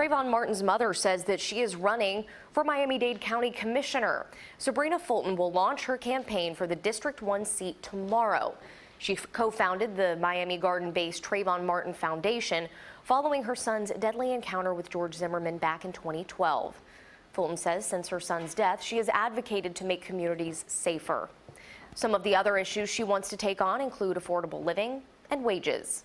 Trayvon Martin's mother says that she is running for Miami-Dade County Commissioner. Sybrina Fulton will launch her campaign for the District 1 seat tomorrow. She co-founded the Miami Garden-based Trayvon Martin Foundation following her son's deadly encounter with George Zimmerman back in 2012. Fulton says since her son's death, she has advocated to make communities safer. Some of the other issues she wants to take on include affordable living and wages.